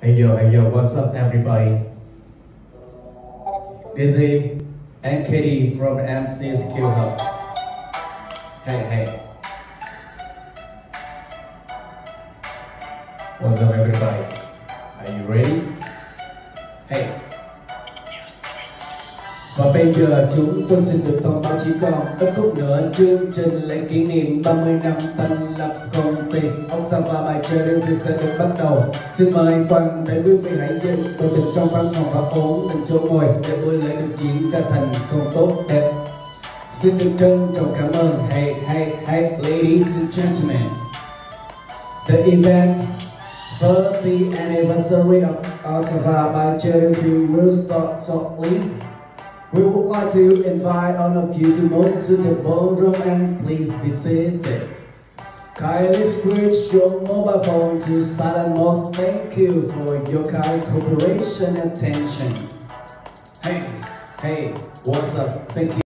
Hey yo, hey yo, what's up everybody? Dizzy and Katie from MC Skills Hub. Hey, hey. What's up everybody? Are you ready? Hey. Và bây giờ chúng tôi xin được thông báo chỉ còn ít phút nữa chương trình lễ kỷ niệm 30 năm thành lập công ty ông tampa bay Cherry sẽ được bắt đầu. Xin mời toàn đại quý vị hãy dân tôi định trong văn phòng và ổn định chỗ ngồi để buổi lễ được diễn ra thành công tốt đẹp. Xin được trân trọng cảm ơn. Hey, hey, hey, ladies and gentlemen. The event for the anniversary of Octava by Cherry will start shortly. We would like to invite all of you to move to the ballroom and please be seated. Kindly switch your mobile phone to silent mode. Thank you for your kind cooperation and attention. Hey, hey, what's up? Thank you.